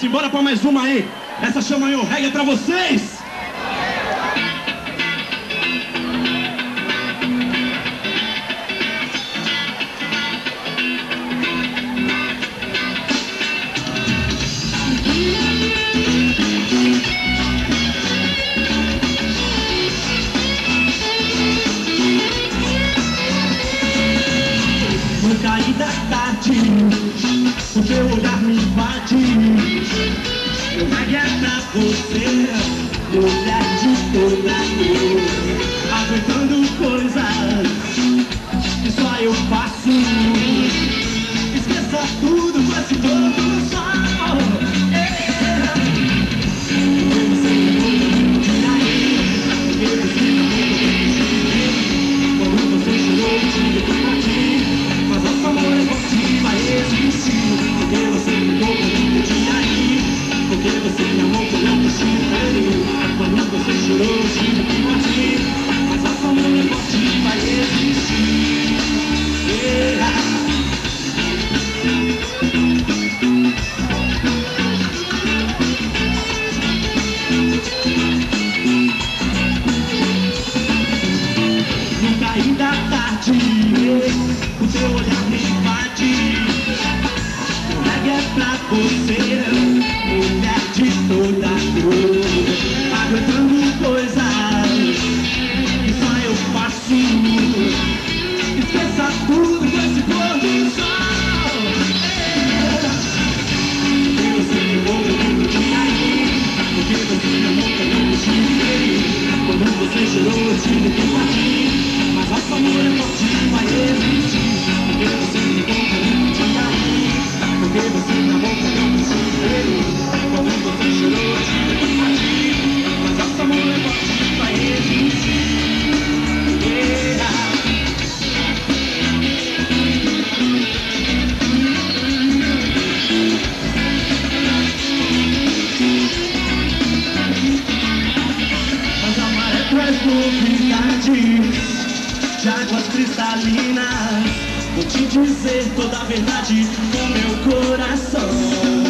Embora pra mais uma aí. Essa chama eu reggae é pra vocês. O teu olhar porque você me amou que não te feriu Quando você chorou, tive que partir Mas a sua mão forte vai existir yeah. da tarde O teu olhar me invade O reggae é pra você toda cruz. de águas cristalinas. Vou te dizer toda a verdade do meu coração.